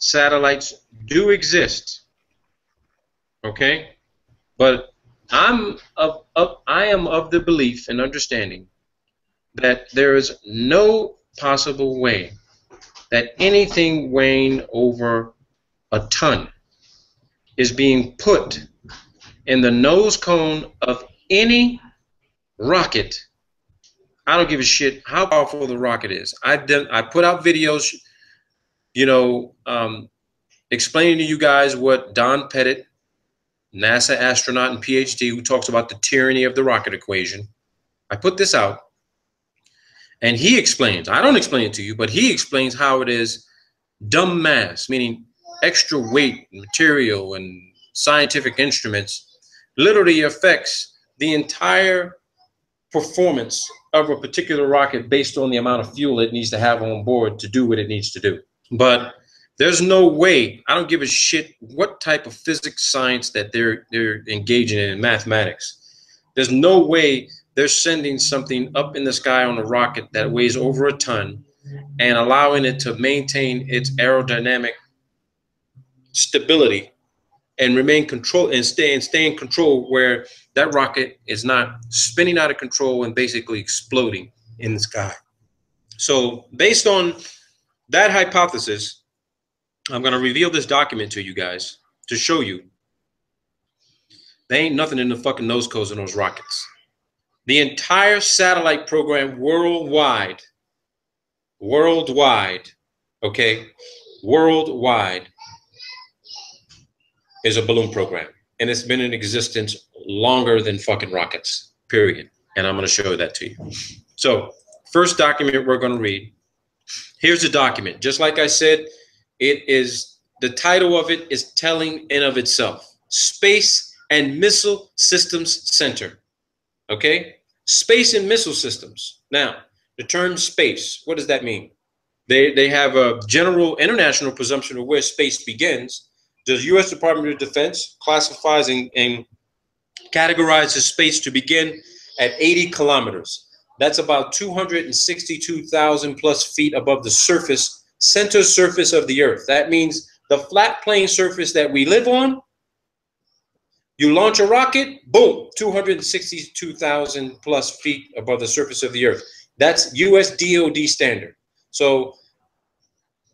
satellites do exist. Okay? But I'm of, of I am of the belief and understanding that there is no possible way that anything weighing over a ton is being put in the nose cone of any rocket. I don't give a shit how powerful the rocket is. I've done, I put out videos, you know, um, explaining to you guys what Don Pettit, NASA astronaut and PhD, who talks about the tyranny of the rocket equation. I put this out, and he explains. I don't explain it to you, but he explains how it is dumb mass, meaning extra weight, and material, and scientific instruments literally affects the entire performance of a particular rocket based on the amount of fuel it needs to have on board to do what it needs to do. But there's no way, I don't give a shit what type of physics science that they're they're engaging in, mathematics. There's no way they're sending something up in the sky on a rocket that weighs over a ton and allowing it to maintain its aerodynamic stability and remain control and stay and stay in control where that rocket is not spinning out of control and basically exploding in the sky. So based on that hypothesis, I'm going to reveal this document to you guys to show you there ain't nothing in the fucking nose cones in those rockets. The entire satellite program worldwide, worldwide, okay, worldwide is a balloon program. And it's been in existence longer than fucking rockets, period. And I'm going to show that to you. So, first document we're going to read. Here's the document. Just like I said, it is the title of it is telling in of itself Space and Missile Systems Center. Okay? Space and missile systems. Now, the term space, what does that mean? They, they have a general international presumption of where space begins the U.S. Department of Defense classifies and, and categorizes space to begin at 80 kilometers. That's about 262,000 plus feet above the surface, center surface of the Earth. That means the flat plane surface that we live on. You launch a rocket, boom, 262,000 plus feet above the surface of the Earth. That's US DoD standard. So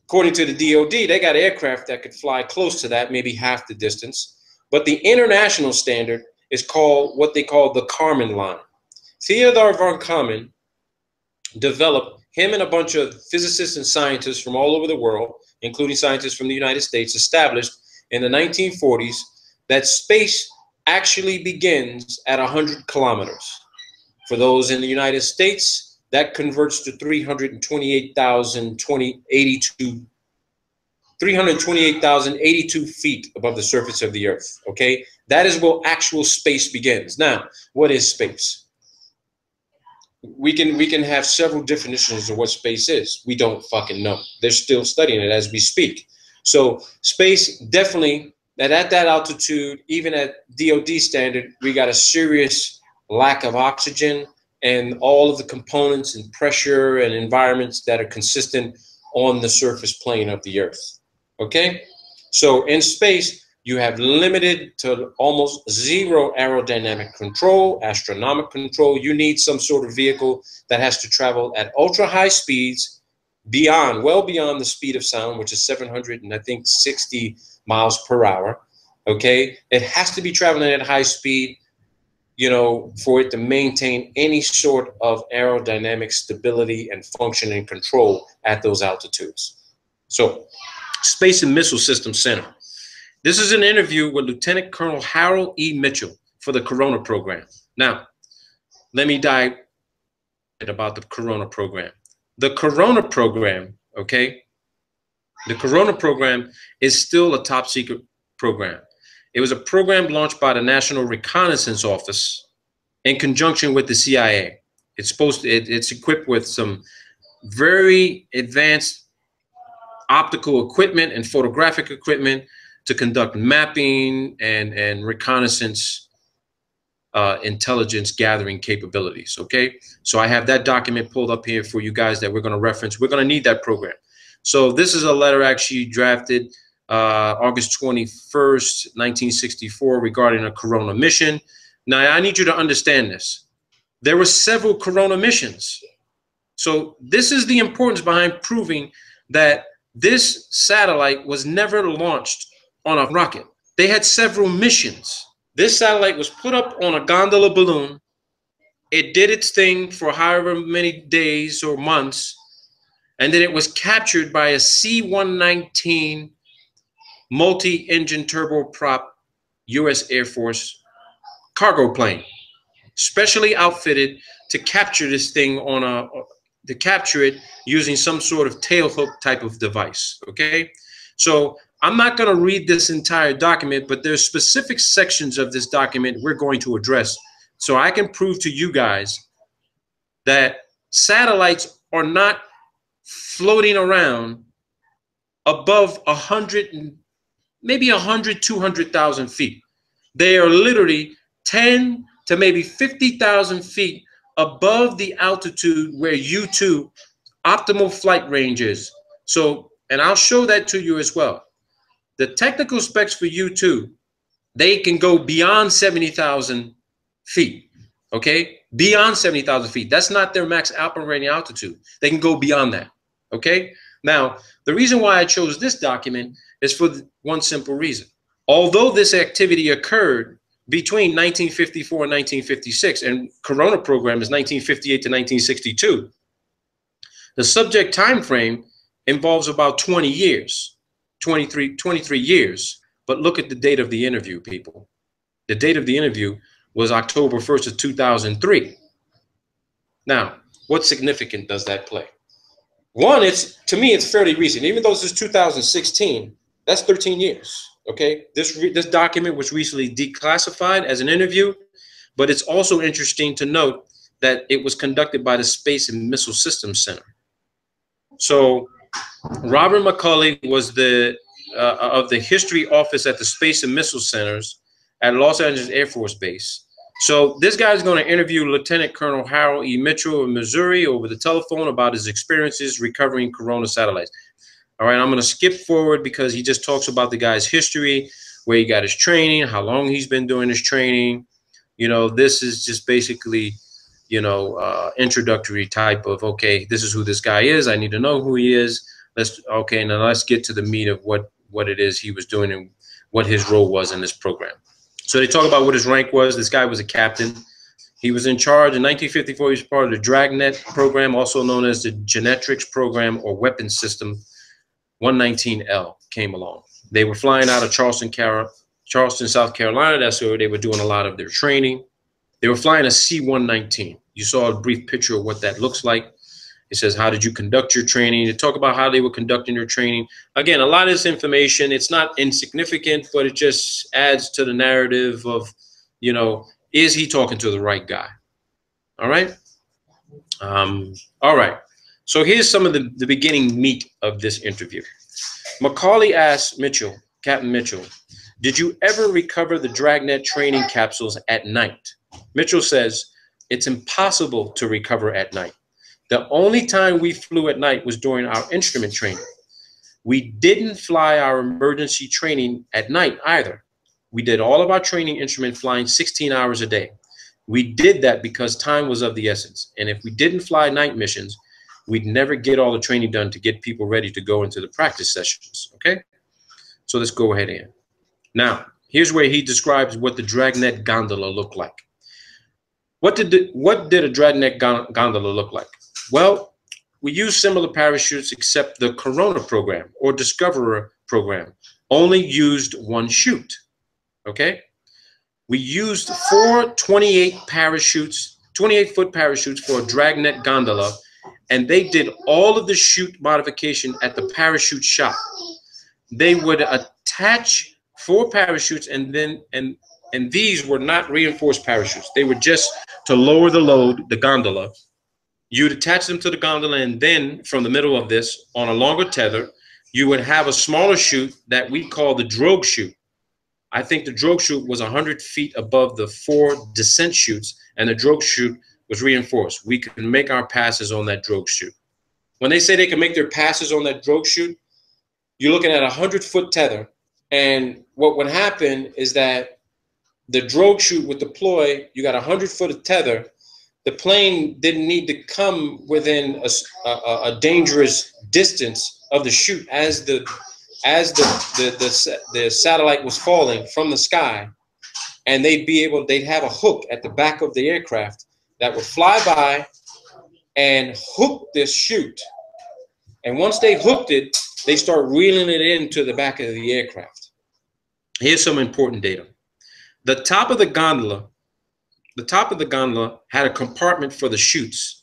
According to the DoD, they got aircraft that could fly close to that, maybe half the distance. But the international standard is called what they call the Kármán line. Theodore von Kármán developed, him and a bunch of physicists and scientists from all over the world, including scientists from the United States, established in the 1940s that space actually begins at 100 kilometers. For those in the United States, that converts to 328,082 328,082 feet above the surface of the earth. Okay, that is where actual space begins. Now, what is space? We can we can have several definitions of what space is. We don't fucking know. They're still studying it as we speak. So space definitely that at that altitude, even at DoD standard, we got a serious lack of oxygen, and all of the components and pressure and environments that are consistent on the surface plane of the Earth. Okay? So in space, you have limited to almost zero aerodynamic control, astronomic control. You need some sort of vehicle that has to travel at ultra high speeds beyond, well beyond the speed of sound, which is 700 and I think 60 miles per hour. Okay? It has to be traveling at high speed you know, for it to maintain any sort of aerodynamic stability and function and control at those altitudes. So, Space and Missile Systems Center. This is an interview with Lieutenant Colonel Harold E. Mitchell for the Corona program. Now, let me dive about the Corona program. The Corona program, okay, the Corona program is still a top secret program. It was a program launched by the National Reconnaissance Office in conjunction with the CIA. It's supposed to, it, it's equipped with some very advanced optical equipment and photographic equipment to conduct mapping and, and reconnaissance uh, intelligence gathering capabilities. Okay, so I have that document pulled up here for you guys that we're going to reference. We're going to need that program. So this is a letter actually drafted uh, August 21st, 1964, regarding a Corona mission. Now, I need you to understand this. There were several Corona missions. So this is the importance behind proving that this satellite was never launched on a rocket. They had several missions. This satellite was put up on a gondola balloon. It did its thing for however many days or months, and then it was captured by a C-119 multi-engine turboprop U.S. Air Force cargo plane, specially outfitted to capture this thing on a to capture it using some sort of tailhook type of device. Okay, so I'm not going to read this entire document, but there's specific sections of this document we're going to address, so I can prove to you guys that satellites are not floating around above a hundred maybe 100, 200,000 feet. They are literally 10 to maybe 50,000 feet above the altitude where U2 optimal flight range is. So, and I'll show that to you as well. The technical specs for U2, they can go beyond 70,000 feet, okay? Beyond 70,000 feet. That's not their max operating altitude. They can go beyond that, okay? Now, the reason why I chose this document is for one simple reason. Although this activity occurred between 1954 and 1956, and Corona program is 1958 to 1962, the subject time frame involves about 20 years, 23, 23 years. But look at the date of the interview, people. The date of the interview was October 1st of 2003. Now, what significance does that play? One, it's to me, it's fairly recent. Even though this is 2016, that's 13 years. Okay, this this document was recently declassified as an interview, but it's also interesting to note that it was conducted by the Space and Missile Systems Center. So, Robert McCulley was the uh, of the History Office at the Space and Missile Centers at Los Angeles Air Force Base. So this guy is going to interview Lieutenant Colonel Harold E. Mitchell of Missouri over the telephone about his experiences recovering Corona satellites. All right, I'm going to skip forward because he just talks about the guy's history, where he got his training, how long he's been doing his training. You know, this is just basically, you know, uh, introductory type of, okay, this is who this guy is. I need to know who he is. Let's, okay, now let's get to the meat of what, what it is he was doing and what his role was in this program. So they talk about what his rank was. This guy was a captain. He was in charge in 1954. He was part of the Dragnet program, also known as the Genetrix program or weapons system 119L came along. They were flying out of Charleston, Car- Charleston, South Carolina. That's where they were doing a lot of their training. They were flying a C-119. You saw a brief picture of what that looks like. It says, how did you conduct your training? They talk about how they were conducting their training. Again, a lot of this information, it's not insignificant, but it just adds to the narrative of, you know, is he talking to the right guy? All right. Um, all right. So here's some of the, the beginning meat of this interview. Macaulay asked Mitchell, Captain Mitchell, did you ever recover the Dragnet training capsules at night? Mitchell says, it's impossible to recover at night. The only time we flew at night was during our instrument training. We didn't fly our emergency training at night either. We did all of our training instrument flying 16 hours a day. We did that because time was of the essence. And if we didn't fly night missions, we'd never get all the training done to get people ready to go into the practice sessions. Okay, so let's go ahead and now here's where he describes what the dragnet gondola looked like. What did the, what did a dragnet gondola look like? Well, we use similar parachutes except the Corona program or Discoverer program only used one chute. Okay, we used four 28 parachutes, 28 foot parachutes for a dragnet gondola and they did all of the chute modification at the parachute shop. They would attach four parachutes and then and and these were not reinforced parachutes. They were just to lower the load, the gondola. You'd attach them to the gondola and then from the middle of this on a longer tether, you would have a smaller chute that we call the drogue chute. I think the drogue chute was 100 feet above the four descent chutes and the drogue chute was reinforced. We could make our passes on that drogue chute. when they say they can make their passes on that drogue chute, you're looking at a hundred foot tether. And what would happen is that the drogue chute would deploy. You got a hundred foot of tether. The plane didn't need to come within a, a, a dangerous distance of the chute as the as the, the the the satellite was falling from the sky, and they'd be able they'd have a hook at the back of the aircraft that would fly by and hook this chute. And once they hooked it, they start reeling it into the back of the aircraft. Here's some important data. The top of the gondola, the top of the gondola had a compartment for the chutes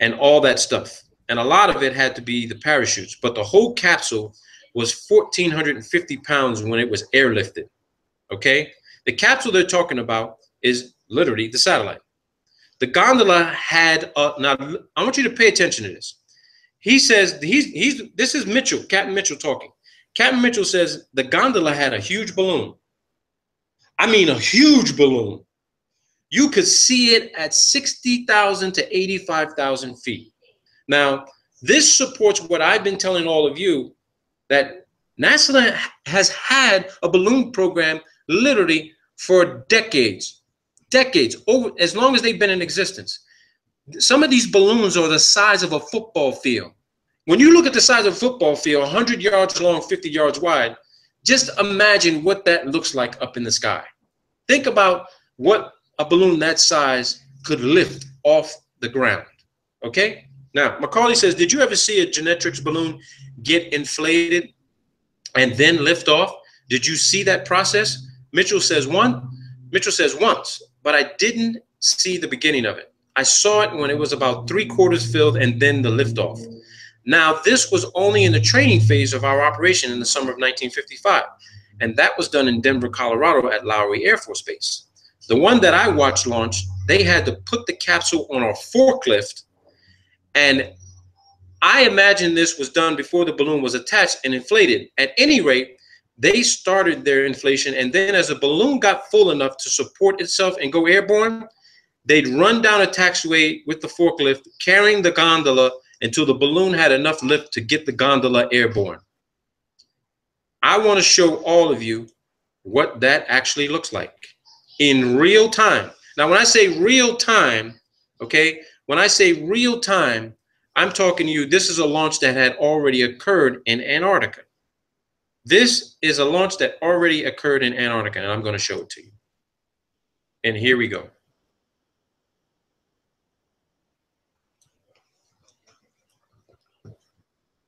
and all that stuff. And a lot of it had to be the parachutes, but the whole capsule was 1,450 pounds when it was airlifted. Okay? The capsule they're talking about is literally the satellite. The gondola had a, now I want you to pay attention to this. He says he's he's this is Mitchell, Captain Mitchell talking. Captain Mitchell says the gondola had a huge balloon. I mean a huge balloon. You could see it at 60,000 to 85,000 feet. Now, this supports what I've been telling all of you that NASA has had a balloon program literally for decades decades, over as long as they've been in existence. Some of these balloons are the size of a football field. When you look at the size of a football field, 100 yards long, 50 yards wide, just imagine what that looks like up in the sky. Think about what a balloon that size could lift off the ground. Okay? Now, Macaulay says, Did you ever see a Genetrix balloon get inflated and then lift off? Did you see that process? Mitchell says, One. Mitchell says, Once but I didn't see the beginning of it. I saw it when it was about three quarters filled and then the liftoff. Now, this was only in the training phase of our operation in the summer of 1955, and that was done in Denver, Colorado at Lowry Air Force Base. The one that I watched launch, they had to put the capsule on a forklift, and I imagine this was done before the balloon was attached and inflated. At any rate, they started their inflation, and then as the balloon got full enough to support itself and go airborne, they'd run down a taxiway with the forklift, carrying the gondola until the balloon had enough lift to get the gondola airborne. I want to show all of you what that actually looks like in real time. Now, when I say real time, okay, when I say real time, I'm talking to you, this is a launch that had already occurred in Antarctica. This is a launch that already occurred in Antarctica, and I'm going to show it to you. And here we go.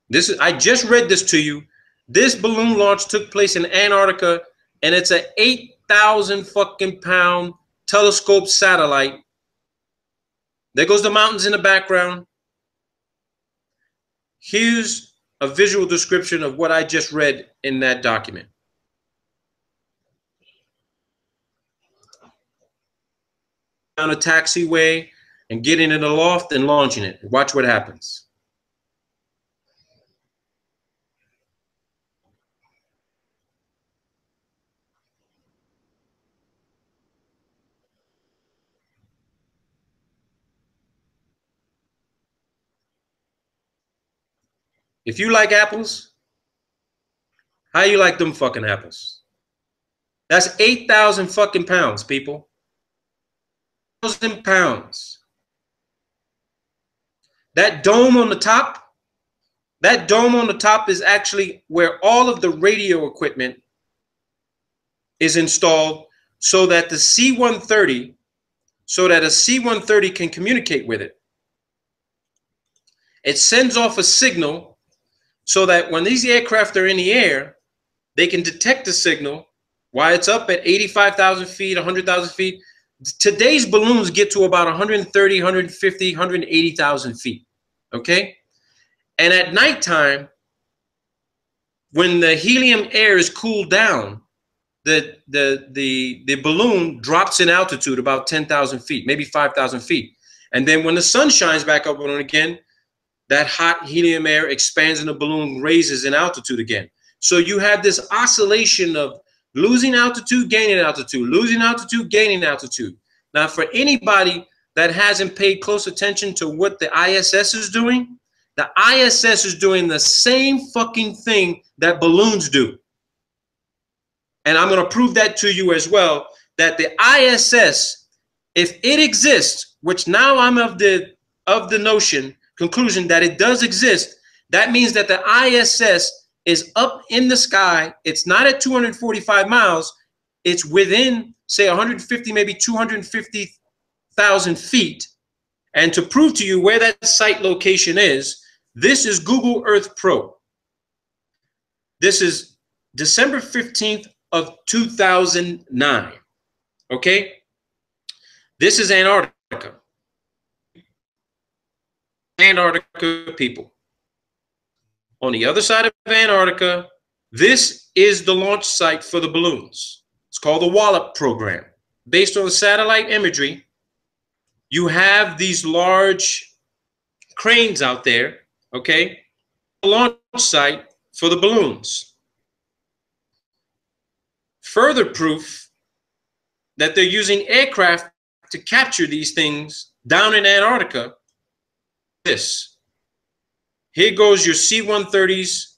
This is I just read this to you. This balloon launch took place in Antarctica, and it's an 8,000 fucking pound telescope satellite. There goes the mountains in the background. Here's a visual description of what I just read in that document. Down a taxiway and getting in a loft and launching it. Watch what happens. If you like apples, how you like them fucking apples? That's 8,000 fucking pounds, people. 1,000 pounds. That dome on the top, that dome on the top is actually where all of the radio equipment is installed so that the C-130, so that a C-130 can communicate with it. It sends off a signal so that when these aircraft are in the air, they can detect the signal while it's up at 85,000 feet, 100,000 feet. Today's balloons get to about 130, 150, 180,000 feet. Okay. And at nighttime, when the helium air is cooled down, the, the, the, the balloon drops in altitude about 10,000 feet, maybe 5,000 feet. And then when the sun shines back up on it again, that hot helium air expands in the balloon raises in altitude again. So you have this oscillation of losing altitude, gaining altitude, losing altitude, gaining altitude. Now, for anybody that hasn't paid close attention to what the ISS is doing, The ISS is doing the same fucking thing that balloons do. And I'm going to prove that to you as well that the ISS, if it exists, which now I'm of the of the notion conclusion that it does exist, that means that the ISS is up in the sky. It's not at 245 miles. It's within, say, 150, maybe 250,000 feet. And to prove to you where that site location is, this is Google Earth Pro. This is December 15th of 2009. Okay? This is Antarctica. Antarctica people. On the other side of Antarctica, this is the launch site for the balloons. It's called the Wallop program. Based on satellite imagery, you have these large cranes out there, okay? launch site for the balloons. Further proof that they're using aircraft to capture these things down in Antarctica. This. Here goes your C-130s,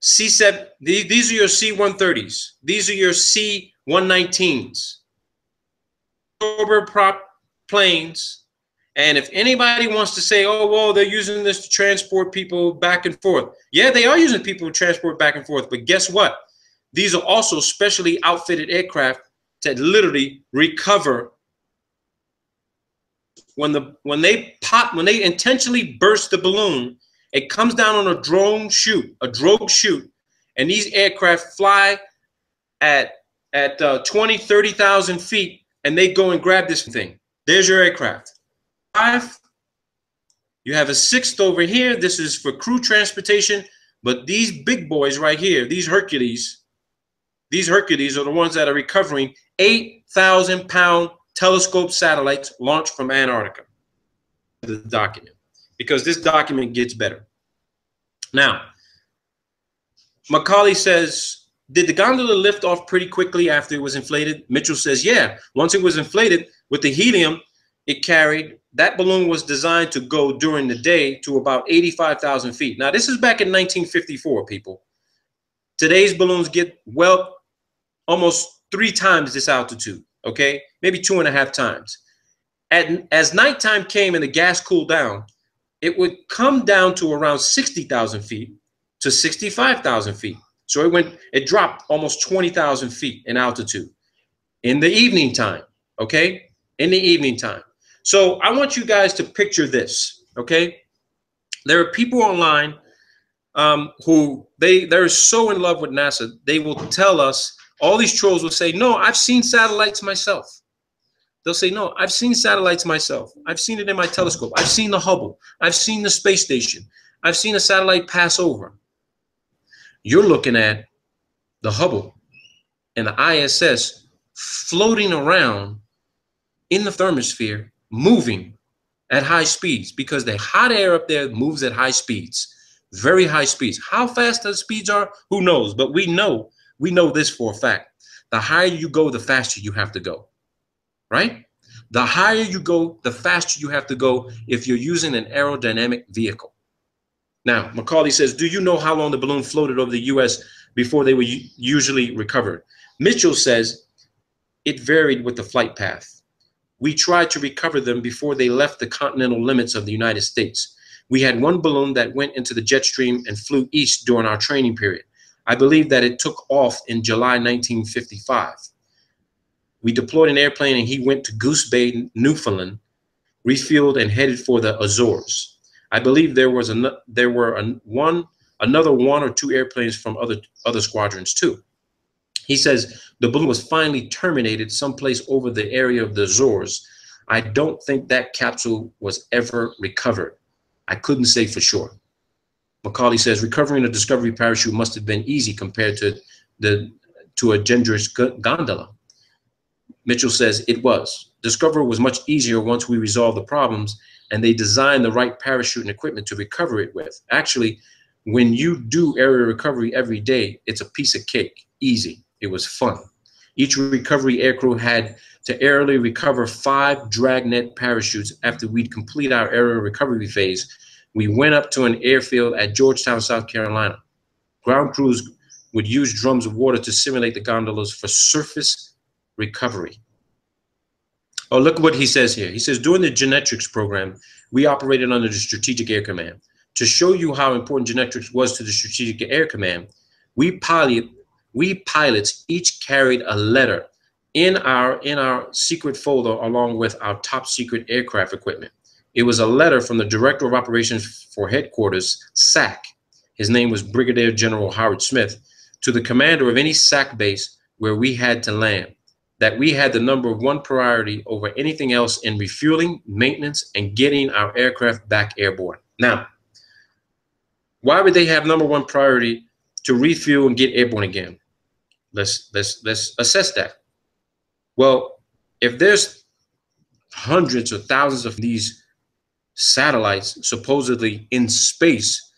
C-7. These are your C-130s. These are your C-119s. Prop planes. And if anybody wants to say, oh, well, they're using this to transport people back and forth. Yeah, they are using people to transport back and forth. But guess what? These are also specially outfitted aircraft to literally recover when the when they pop when they intentionally burst the balloon it comes down on a drone chute a drogue chute and these aircraft fly at at uh, 20 30,000 feet and they go and grab this thing. There's your aircraft. Five. You have a sixth over here. This is for crew transportation but these big boys right here these hercules these Hercules are the ones that are recovering 8,000 pound telescope satellites launched from Antarctica. The document, because this document gets better. Now, Macaulay says, did the gondola lift off pretty quickly after it was inflated? Mitchell says, yeah. Once it was inflated with the helium it carried, that balloon was designed to go during the day to about 85,000 feet. Now, this is back in 1954, people. Today's balloons get well almost three times this altitude, okay? Maybe two and a half times. At, as nighttime came and the gas cooled down, it would come down to around 60,000 feet to 65,000 feet. So it went, it dropped almost 20,000 feet in altitude in the evening time, okay? In the evening time. So I want you guys to picture this, okay? There are people online um, who they they're so in love with NASA, they will tell us all these trolls will say, no, I've seen satellites myself. They'll say, no, I've seen satellites myself. I've seen it in my telescope. I've seen the Hubble. I've seen the space station. I've seen a satellite pass over. You're looking at the Hubble and the ISS floating around in the thermosphere, moving at high speeds because the hot air up there moves at high speeds, very high speeds. How fast those speeds are, who knows? But we know we know this for a fact. The higher you go, the faster you have to go, right? The higher you go, the faster you have to go if you're using an aerodynamic vehicle. Now, Macaulay says, do you know how long the balloon floated over the U.S. before they were usually recovered? Mitchell says, it varied with the flight path. We tried to recover them before they left the continental limits of the United States. We had one balloon that went into the jet stream and flew east during our training period. I believe that it took off in July 1955. We deployed an airplane and he went to Goose Bay, Newfoundland, refueled and headed for the Azores. I believe there was a there were a, one another one or two airplanes from other other squadrons too. He says the balloon was finally terminated someplace over the area of the Azores. I don't think that capsule was ever recovered. I couldn't say for sure. Macaulay says recovering a Discovery parachute must have been easy compared to the to a dangerous gondola. Mitchell says it was. Discovery was much easier once we resolved the problems and they designed the right parachute and equipment to recover it with. Actually, when you do aerial recovery every day, it's a piece of cake, easy. It was fun. Each recovery aircrew had to aerially recover five dragnet parachutes after we'd complete our aerial recovery phase we went up to an airfield at Georgetown, South Carolina. Ground crews would use drums of water to simulate the gondolas for surface recovery. Oh, look what he says here. He says, during the Genetrix program, we operated under the Strategic Air Command. To show you how important Genetrix was to the Strategic Air Command, we pilot, we pilots each carried a letter in our in our secret folder along with our top secret aircraft equipment. It was a letter from the Director of Operations for Headquarters, SAC. His name was Brigadier General Howard Smith, to the commander of any SAC base where we had to land, that we had the number one priority over anything else in refueling, maintenance, and getting our aircraft back airborne. Now, why would they have number one priority to refuel and get airborne again? Let's let's let's assess that. Well, if there's hundreds or thousands of these satellites supposedly in space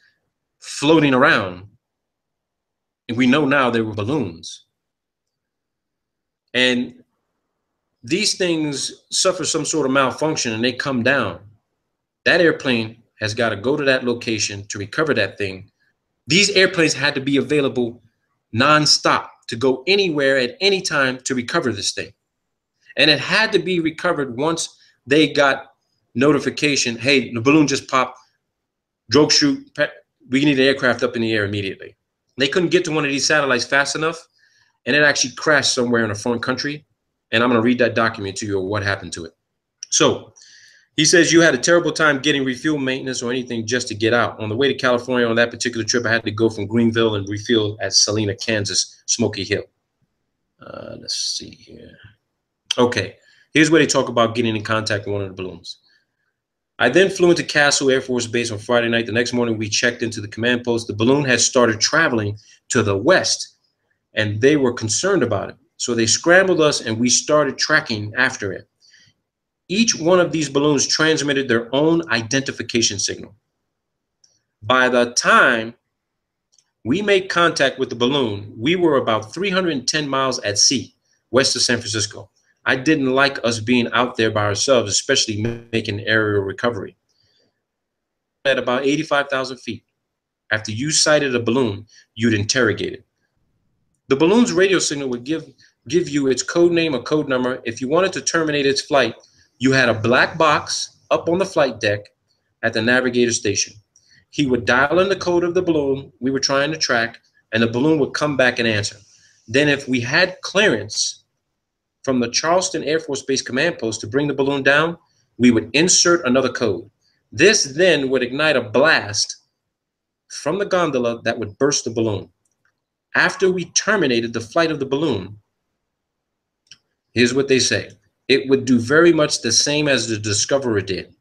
floating around. And we know now they were balloons. And these things suffer some sort of malfunction and they come down. That airplane has got to go to that location to recover that thing. These airplanes had to be available nonstop to go anywhere at any time to recover this thing. And it had to be recovered once they got notification, hey, the balloon just popped, drogue chute, we need an aircraft up in the air immediately. They couldn't get to one of these satellites fast enough, and it actually crashed somewhere in a foreign country. And I'm going to read that document to you of what happened to it. So he says you had a terrible time getting refuel maintenance or anything just to get out. On the way to California on that particular trip, I had to go from Greenville and refuel at Salina, Kansas, Smoky Hill. Uh, let's see here. Okay, here's where they talk about getting in contact with one of the balloons. I then flew into Castle Air Force Base on Friday night. The next morning, we checked into the command post. The balloon had started traveling to the west, and they were concerned about it. So they scrambled us, and we started tracking after it. Each one of these balloons transmitted their own identification signal. By the time we made contact with the balloon, we were about 310 miles at sea, west of San Francisco. I didn't like us being out there by ourselves, especially making aerial recovery. At about 85,000 feet, after you sighted a balloon, you'd interrogate it. The balloon's radio signal would give, give you its code name or code number. If you wanted to terminate its flight, you had a black box up on the flight deck at the navigator station. He would dial in the code of the balloon we were trying to track, and the balloon would come back and answer. Then, if we had clearance, from the Charleston Air Force Base command post to bring the balloon down, we would insert another code. This then would ignite a blast from the gondola that would burst the balloon. After we terminated the flight of the balloon, here's what they say. It would do very much the same as the Discoverer did.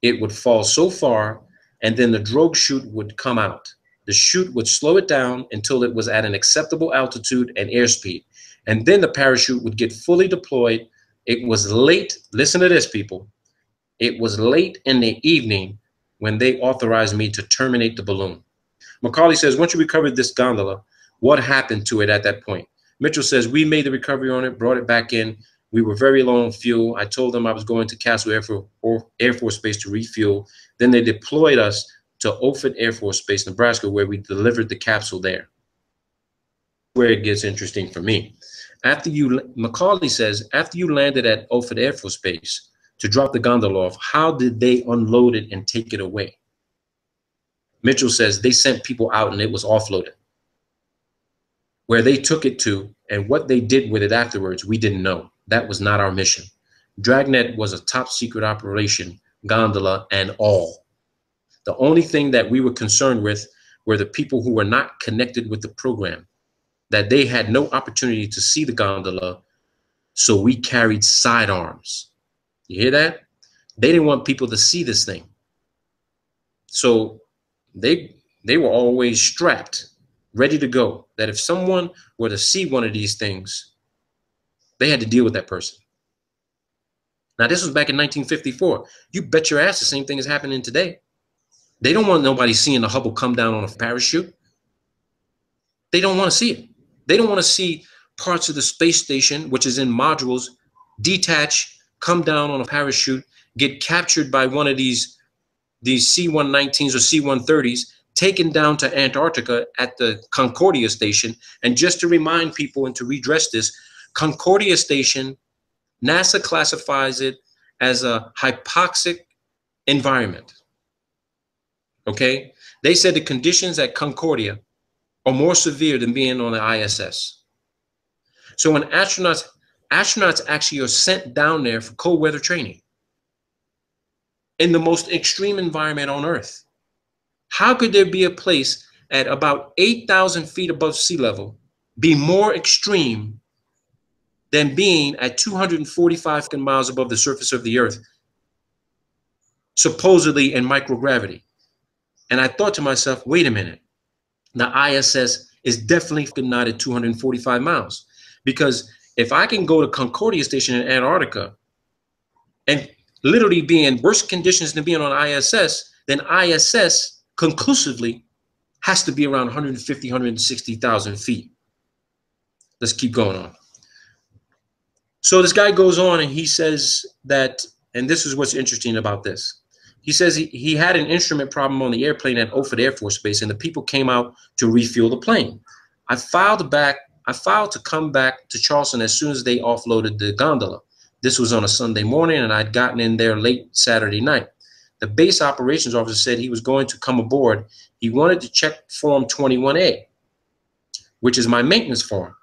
It would fall so far, and then the drogue chute would come out. The chute would slow it down until it was at an acceptable altitude and airspeed and then the parachute would get fully deployed. It was late. Listen to this, people. It was late in the evening when they authorized me to terminate the balloon. Macaulay says, once you recovered this gondola, what happened to it at that point? Mitchell says, we made the recovery on it, brought it back in. We were very low on fuel. I told them I was going to Castle Air, For Air Force Base to refuel. Then they deployed us to Offutt Air Force Base, Nebraska, where we delivered the capsule there. Where it gets interesting for me. After you, Macaulay says, after you landed at Offutt Air Force Base to drop the gondola off, how did they unload it and take it away? Mitchell says they sent people out and it was offloaded. Where they took it to and what they did with it afterwards, we didn't know. That was not our mission. Dragnet was a top secret operation, gondola and all. The only thing that we were concerned with were the people who were not connected with the program that they had no opportunity to see the gondola, so we carried sidearms. You hear that? They didn't want people to see this thing. So they they were always strapped, ready to go. That if someone were to see one of these things, they had to deal with that person. Now, this was back in 1954. You bet your ass the same thing is happening today. They don't want nobody seeing the Hubble come down on a parachute. They don't want to see it. They don't want to see parts of the space station, which is in modules, detach, come down on a parachute, get captured by one of these these C-119s or C-130s taken down to Antarctica at the Concordia station. And just to remind people and to redress this, Concordia station, NASA classifies it as a hypoxic environment. Okay? They said the conditions at Concordia are more severe than being on the ISS. So when astronauts astronauts actually are sent down there for cold weather training in the most extreme environment on Earth. How could there be a place at about 8,000 feet above sea level be more extreme than being at 245 miles above the surface of the Earth, supposedly in microgravity? And I thought to myself, wait a minute. The ISS is definitely not at 245 miles because if I can go to Concordia Station in Antarctica and literally be in worse conditions than being on ISS, then ISS conclusively has to be around 150, 160,000 feet. Let's keep going on. So this guy goes on and he says that, and this is what's interesting about this. He says he, he had an instrument problem on the airplane at Offutt Air Force Base, and the people came out to refuel the plane. I filed back, I filed to come back to Charleston as soon as they offloaded the gondola. This was on a Sunday morning, and I'd gotten in there late Saturday night. The base operations officer said he was going to come aboard. He wanted to check Form 21A, which is my maintenance form.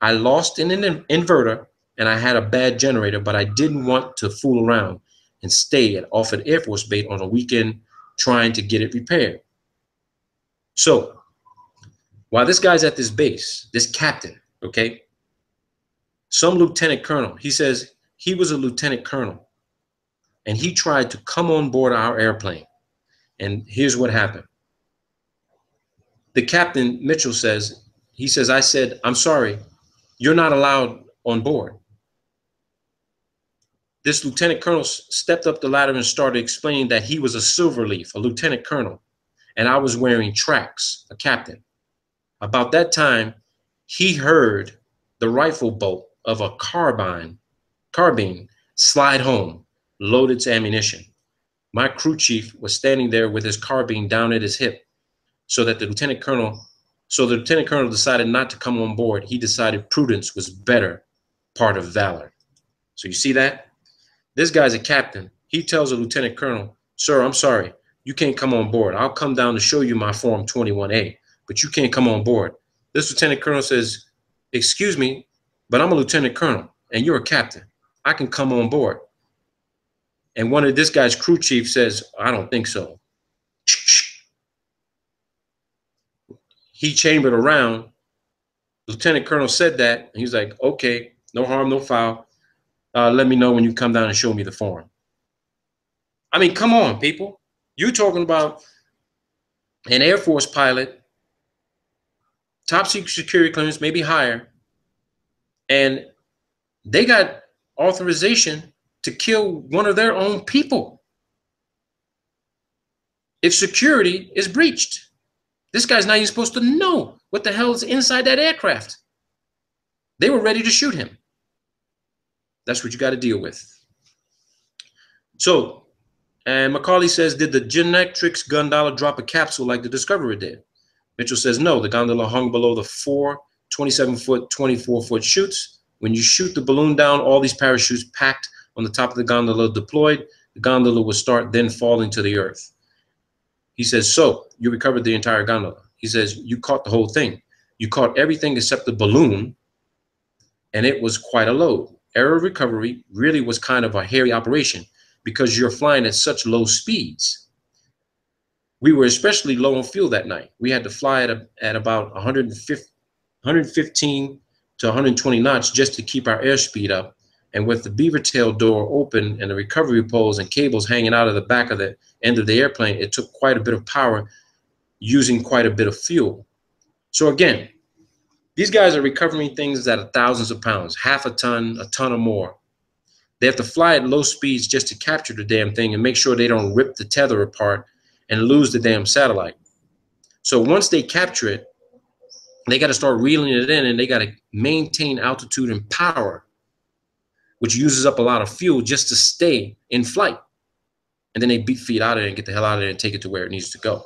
I lost an inverter and I had a bad generator, but I didn't want to fool around and stay at Offutt Air Force Base on a weekend trying to get it repaired. So while this guy's at this base, this captain, okay, some lieutenant colonel, he says he was a lieutenant colonel and he tried to come on board our airplane. And here's what happened. The captain, Mitchell, says, he says, I said, I'm sorry, you're not allowed on board this lieutenant colonel stepped up the ladder and started explaining that he was a silver leaf, a lieutenant colonel, and I was wearing tracks, a captain. About that time, he heard the rifle bolt of a carbine, carbine slide home, loaded to ammunition. My crew chief was standing there with his carbine down at his hip, so that the lieutenant colonel, so the lieutenant colonel decided not to come on board. He decided prudence was better part of valor. So you see that? This guy's a captain. He tells a lieutenant colonel, Sir, I'm sorry. You can't come on board. I'll come down to show you my Form 21A, but you can't come on board. This lieutenant colonel says, Excuse me, but I'm a lieutenant colonel and you're a captain. I can come on board. And one of this guy's crew chief says, I don't think so. He chambered around. Lieutenant Colonel said that. And he's like, okay, no harm, no foul uh, let me know when you come down and show me the form. I mean, come on, people. You're talking about an Air Force pilot, top secret security clearance, maybe higher, and they got authorization to kill one of their own people if security is breached. This guy's not even supposed to know what the hell is inside that aircraft. They were ready to shoot him. That's what you got to deal with. So, and Macaulay says, did the Genetrix gondola drop a capsule like the Discovery did? Mitchell says, no, the gondola hung below the four 27 foot, 24 foot chutes. When you shoot the balloon down, all these parachutes packed on the top of the gondola deployed, the gondola will start then falling to the earth. He says, so you recovered the entire gondola. He says, you caught the whole thing. You caught everything except the balloon, and it was quite a load aerial recovery really was kind of a hairy operation because you're flying at such low speeds. We were especially low on fuel that night. We had to fly at, a, at about 150, 115 to 120 knots just to keep our airspeed up. And with the beaver tail door open and the recovery poles and cables hanging out of the back of the end of the airplane, it took quite a bit of power using quite a bit of fuel. So again, these guys are recovering things that are thousands of pounds, half a ton, a ton or more. They have to fly at low speeds just to capture the damn thing and make sure they don't rip the tether apart and lose the damn satellite. So once they capture it, they got to start reeling it in and they got to maintain altitude and power, which uses up a lot of fuel just to stay in flight. and then they beat feet out of it and get the hell out of there and take it to where it needs to go.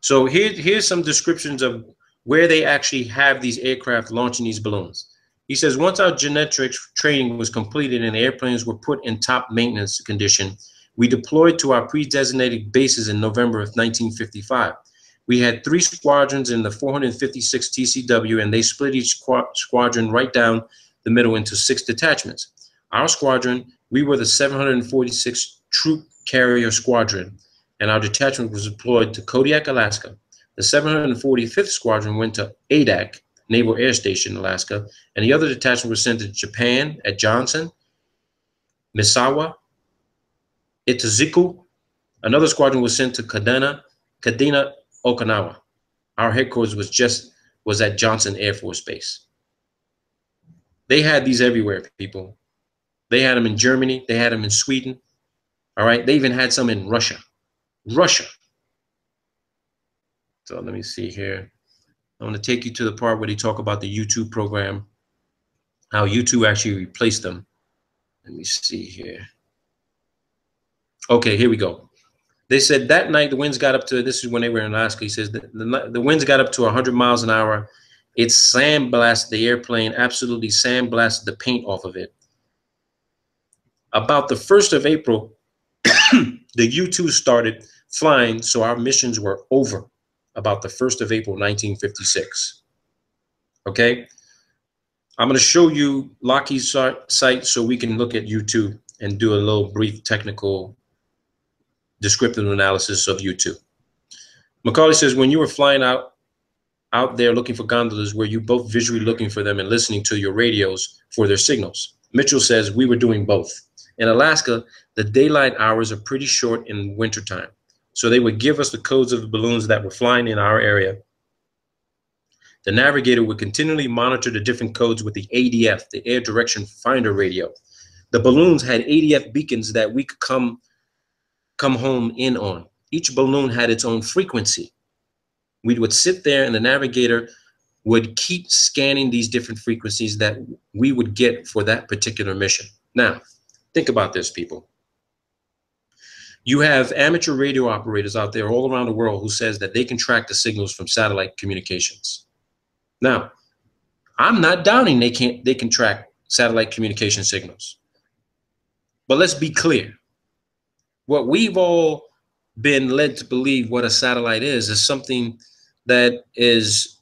So here, here's some descriptions of where they actually have these aircraft launching these balloons. He says, once our Genetrix training was completed and the airplanes were put in top maintenance condition, we deployed to our pre-designated bases in November of 1955. We had three squadrons in the 456 TCW, and they split each squadron right down the middle into six detachments. Our squadron, we were the 746 Troop Carrier Squadron, and our detachment was deployed to Kodiak, Alaska. The 745th Squadron went to Adak, Naval Air Station, Alaska, and the other detachment was sent to Japan at Johnson, Misawa, Itazuke. Another squadron was sent to Kadena, Kadena, Okinawa. Our headquarters was just was at Johnson Air Force Base. They had these everywhere, people. They had them in Germany. They had them in Sweden. All right. They even had some in Russia. Russia. So let me see here. I'm going to take you to the part where they talk about the U-2 program, how U-2 actually replaced them. Let me see here. Okay, here we go. They said that night the winds got up to, this is when they were in Alaska. He says the, the, the winds got up to 100 miles an hour. It sandblasted the airplane, absolutely sandblasted the paint off of it. About the 1st of April, the U-2 started flying, so our missions were over about the 1st of April, 1956. Okay? I'm going to show you Lockheed's site so we can look at U-2 and do a little brief technical descriptive analysis of U-2. Macaulay says, when you were flying out out there looking for gondolas, were you both visually looking for them and listening to your radios for their signals? Mitchell says, we were doing both. In Alaska, the daylight hours are pretty short in wintertime. So they would give us the codes of the balloons that were flying in our area. The navigator would continually monitor the different codes with the ADF, the Air Direction Finder radio. The balloons had ADF beacons that we could come, come home in on. Each balloon had its own frequency. We would sit there and the navigator would keep scanning these different frequencies that we would get for that particular mission. Now, think about this, people. You have amateur radio operators out there all around the world who says that they can track the signals from satellite communications. Now, I'm not doubting they can't they can track satellite communication signals. But let's be clear. What we've all been led to believe what a satellite is is something that is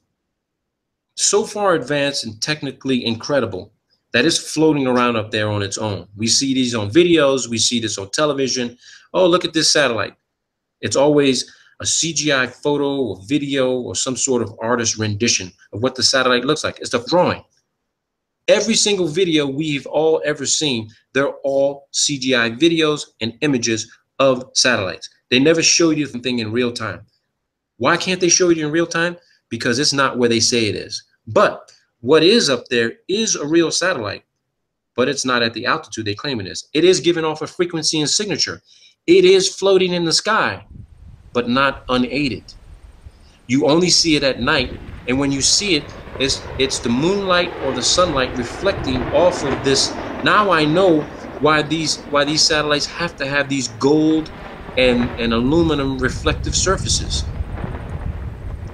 so far advanced and technically incredible that is floating around up there on its own. We see these on videos, we see this on television, oh, look at this satellite. It's always a CGI photo or video or some sort of artist rendition of what the satellite looks like. It's a drawing. Every single video we've all ever seen, they're all CGI videos and images of satellites. They never show you something in real time. Why can't they show you in real time? Because it's not where they say it is. But what is up there is a real satellite, but it's not at the altitude they claim it is. It is giving off a frequency and signature. It is floating in the sky, but not unaided. You only see it at night, and when you see it, it's it's the moonlight or the sunlight reflecting off of this. Now I know why these why these satellites have to have these gold and, and aluminum reflective surfaces.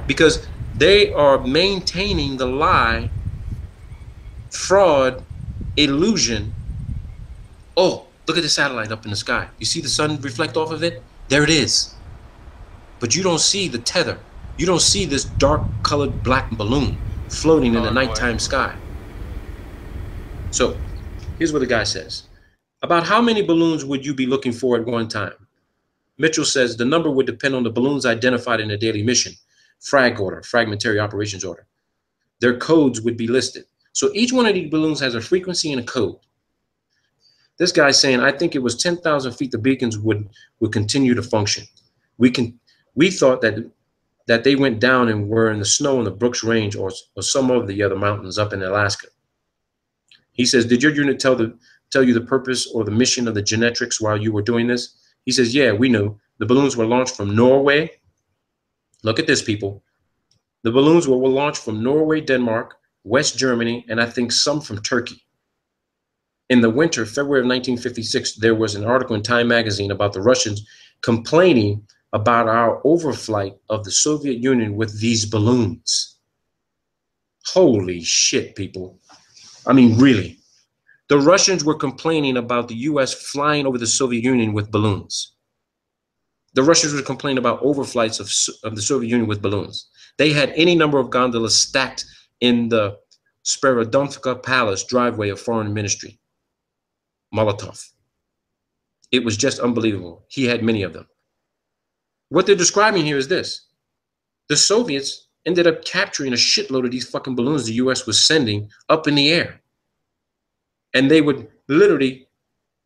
Because they are maintaining the lie, fraud, illusion. Oh, Look at the satellite up in the sky. You see the sun reflect off of it? There it is. But you don't see the tether. You don't see this dark colored black balloon floating in the oh, nighttime sky. So here's what the guy says. About how many balloons would you be looking for at one time? Mitchell says the number would depend on the balloons identified in the daily mission, frag order, fragmentary operations order. Their codes would be listed. So each one of these balloons has a frequency and a code. This guy's saying, I think it was 10,000 feet the beacons would would continue to function. We can we thought that that they went down and were in the snow in the Brooks Range or, or some of the other mountains up in Alaska. He says, Did your unit tell the tell you the purpose or the mission of the Genetrix while you were doing this? He says, Yeah, we knew. The balloons were launched from Norway. Look at this, people. The balloons were, were launched from Norway, Denmark, West Germany, and I think some from Turkey. In the winter, February of 1956, there was an article in Time magazine about the Russians complaining about our overflight of the Soviet Union with these balloons. Holy shit, people. I mean, really. The Russians were complaining about the US flying over the Soviet Union with balloons. The Russians were complaining about overflights of, of the Soviet Union with balloons. They had any number of gondolas stacked in the Spiridonovka Palace driveway of Foreign Ministry. Molotov. It was just unbelievable. He had many of them. What they're describing here is this. The Soviets ended up capturing a shitload of these fucking balloons the US was sending up in the air. And they would literally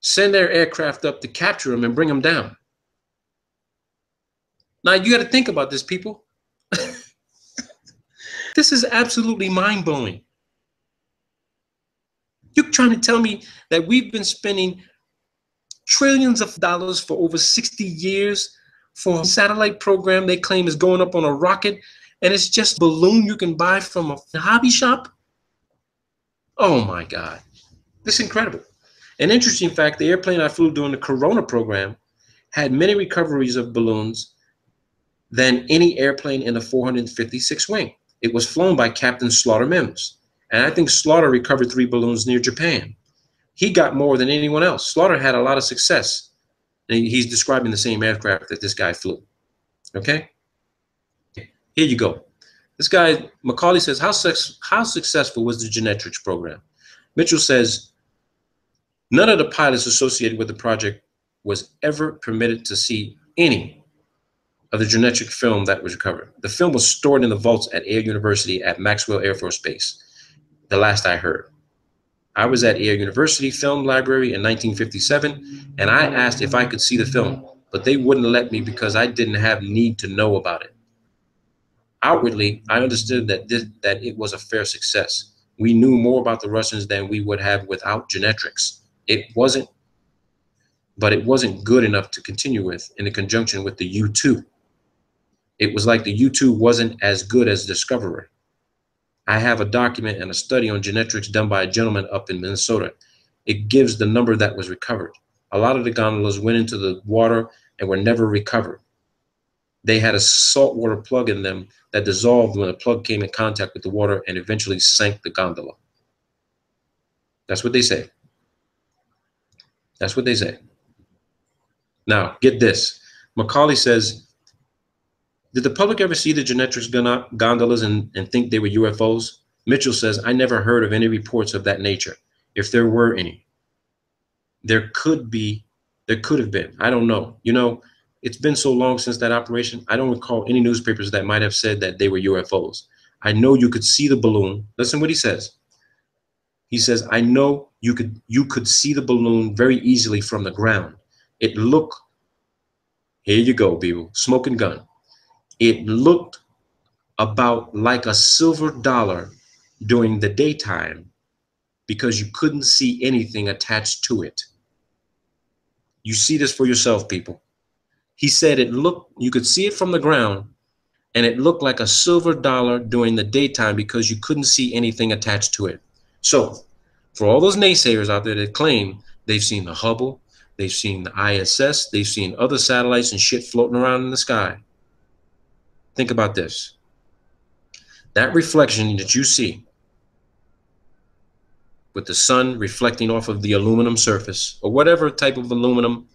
send their aircraft up to capture them and bring them down. Now you got to think about this, people. this is absolutely mind blowing. You're trying to tell me that we've been spending trillions of dollars for over 60 years for a satellite program they claim is going up on a rocket and it's just a balloon you can buy from a hobby shop? Oh my God. This is incredible. An interesting fact, the airplane I flew during the Corona program had many recoveries of balloons than any airplane in the 456 wing. It was flown by Captain Slaughter Mims. And I think Slaughter recovered three balloons near Japan. He got more than anyone else. Slaughter had a lot of success. And he's describing the same aircraft that this guy flew. Okay? Here you go. This guy, Macaulay says, how, how successful was the Genetrix program? Mitchell says, none of the pilots associated with the project was ever permitted to see any of the Genetrix film that was recovered. The film was stored in the vaults at Air University at Maxwell Air Force Base the last I heard. I was at Air University Film Library in 1957, and I asked if I could see the film, but they wouldn't let me because I didn't have need to know about it. Outwardly, I understood that this, that it was a fair success. We knew more about the Russians than we would have without Genetrix. It wasn't, but it wasn't good enough to continue with in conjunction with the U-2. It was like the U-2 wasn't as good as Discoverer. I have a document and a study on Genetrix done by a gentleman up in Minnesota. It gives the number that was recovered. A lot of the gondolas went into the water and were never recovered. They had a saltwater plug in them that dissolved when the plug came in contact with the water and eventually sank the gondola. That's what they say. That's what they say. Now, get this. Macaulay says did the public ever see the Genetrix gondolas and, and think they were UFOs? Mitchell says, I never heard of any reports of that nature, if there were any. There could be, there could have been. I don't know. You know, it's been so long since that operation. I don't recall any newspapers that might have said that they were UFOs. I know you could see the balloon. Listen what he says. He says, I know you could you could see the balloon very easily from the ground. It looked, here you go, people, smoking gun it looked about like a silver dollar during the daytime because you couldn't see anything attached to it. You see this for yourself, people. He said it looked, you could see it from the ground, and it looked like a silver dollar during the daytime because you couldn't see anything attached to it. So, for all those naysayers out there that claim they've seen the Hubble, they've seen the ISS, they've seen other satellites and shit floating around in the sky, Think about this. That reflection that you see with the sun reflecting off of the aluminum surface or whatever type of aluminum,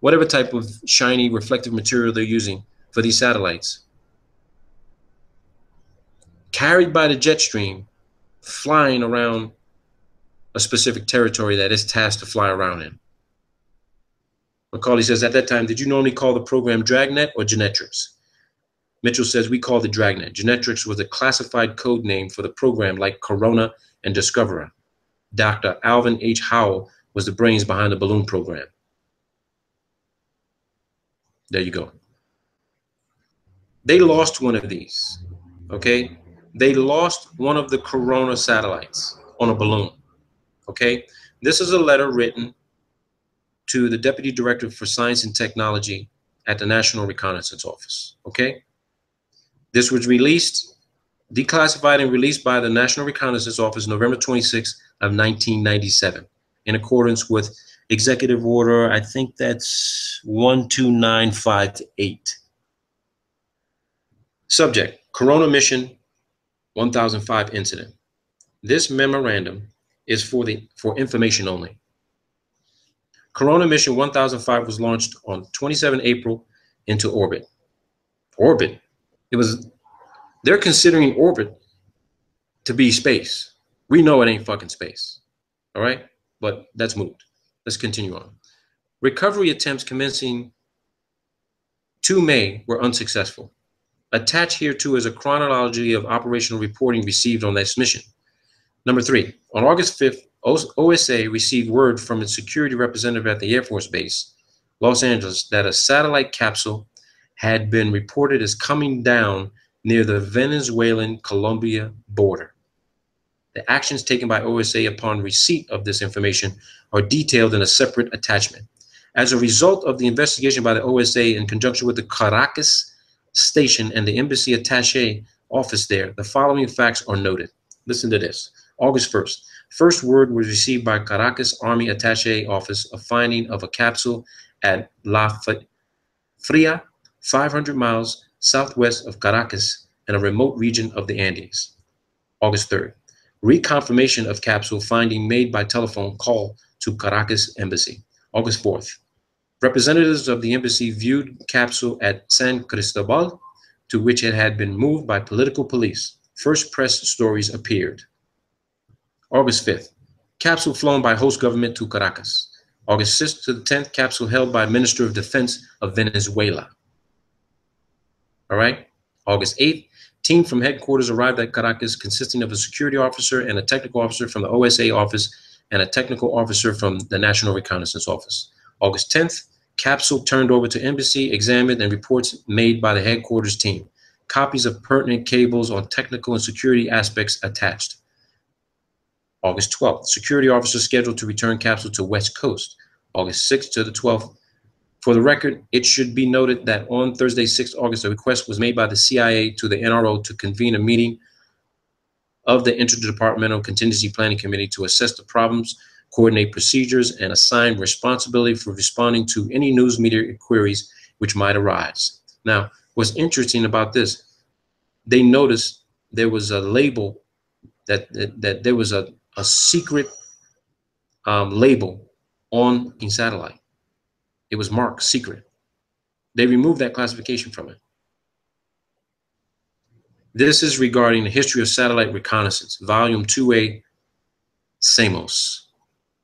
whatever type of shiny reflective material they're using for these satellites, carried by the jet stream, flying around a specific territory that is tasked to fly around in. Macaulay says, at that time, did you normally call the program Dragnet or Genetrix? Mitchell says we call the Dragnet. Genetrix was a classified code name for the program like Corona and Discoverer. Dr. Alvin H. Howell was the brains behind the balloon program. There you go. They lost one of these, okay? They lost one of the Corona satellites on a balloon, okay? This is a letter written to the Deputy Director for Science and Technology at the National Reconnaissance Office, okay? This was released, declassified and released by the National Reconnaissance Office November 26 of 1997. in accordance with Executive Order, I think that's 1295-8. Subject, Corona Mission 1005 incident. This memorandum is for the for information only. Corona Mission 1005 was launched on 27 April into orbit. Orbit. It was they're considering orbit to be space. We know it ain't fucking space. All right? But that's moved. Let's continue on. Recovery attempts commencing 2 May were unsuccessful. Attached here too is a chronology of operational reporting received on this mission. Number three, on August 5th, OSA received word from its security representative at the Air Force Base, Los Angeles, that a satellite capsule had been reported as coming down near the Venezuelan Colombia border. The actions taken by OSA upon receipt of this information are detailed in a separate attachment. As a result of the investigation by the OSA in conjunction with the Caracas station and the embassy attache office there, the following facts are noted. Listen to this. August 1st, first word was received by Caracas Army Attache Office of finding of a capsule at La Fria, 500 miles southwest of Caracas in a remote region of the Andes. August 3rd, reconfirmation of capsule finding made by telephone call to Caracas Embassy. August 4th, representatives of the embassy viewed capsule at San Cristobal, to which it had been moved by political police. First press stories appeared. August 5th, capsule flown by host government to Caracas. August 6th to the 10th, capsule held by Minister of Defense of Venezuela. All right. August 8th, team from headquarters arrived at Caracas consisting of a security officer and a technical officer from the OSA office and a technical officer from the National Reconnaissance Office. August 10th, capsule turned over to embassy, examined, and reports made by the headquarters team. Copies of pertinent cables on technical and security aspects attached. August 12th, security officer scheduled to return capsule to West Coast. August 6th to the 12th, for the record, it should be noted that on Thursday, 6 August, a request was made by the CIA to the NRO to convene a meeting of the Interdepartmental Contingency Planning Committee to assess the problems, coordinate procedures, and assign responsibility for responding to any news media queries which might arise. Now, what's interesting about this, they noticed there was a label that, that, that there was a, a secret um, label on in satellite. It was marked secret. They removed that classification from it. This is regarding the history of satellite reconnaissance, volume 2A, SAMOS.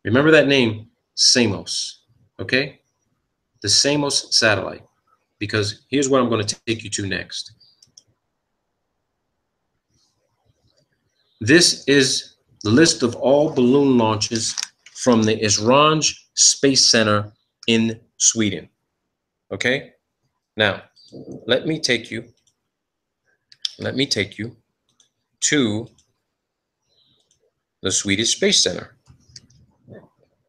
Remember that name, SAMOS, okay? The SAMOS satellite, because here's what I'm going to take you to next. This is the list of all balloon launches from the Esrange Space Center in Sweden. Okay? Now, let me take you, let me take you to the Swedish Space Center.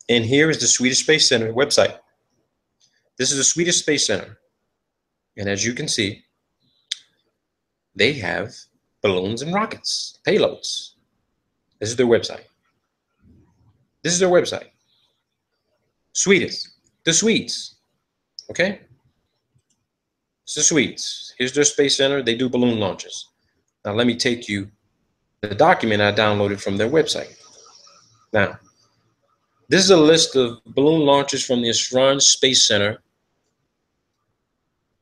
And here is the Swedish Space Center website. This is the Swedish Space Center. And as you can see, they have balloons and rockets, payloads. This is their website. This is their website. Swedish the Swedes. Okay? It's the Swedes. Here's their space center. They do balloon launches. Now let me take you the document I downloaded from their website. Now, this is a list of balloon launches from the Esrange Space Center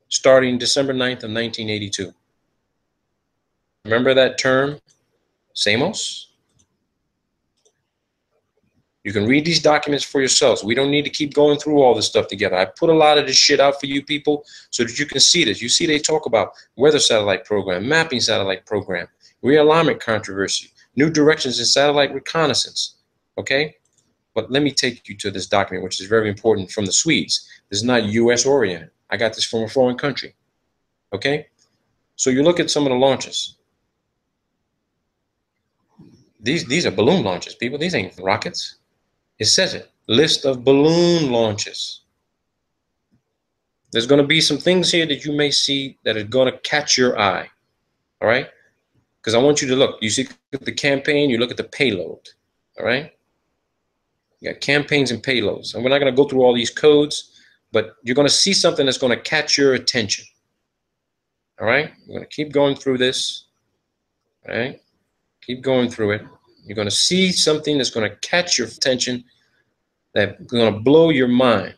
starting December 9th of 1982. Remember that term, SAMOS? You can read these documents for yourselves. We don't need to keep going through all this stuff together. I put a lot of this shit out for you people so that you can see this. You see they talk about weather satellite program, mapping satellite program, realignment controversy, new directions in satellite reconnaissance. Okay? But let me take you to this document, which is very important from the Swedes. This is not US oriented. I got this from a foreign country. Okay? So you look at some of the launches. These, these are balloon launches, people. These ain't rockets. It says it. List of balloon launches. There's going to be some things here that you may see that are going to catch your eye. All right? Because I want you to look. You see the campaign, you look at the payload. All right? You got campaigns and payloads. And we're not going to go through all these codes, but you're going to see something that's going to catch your attention. All right? We're going to keep going through this. All right? Keep going through it. You're going to see something that's going to catch your attention, that's going to blow your mind.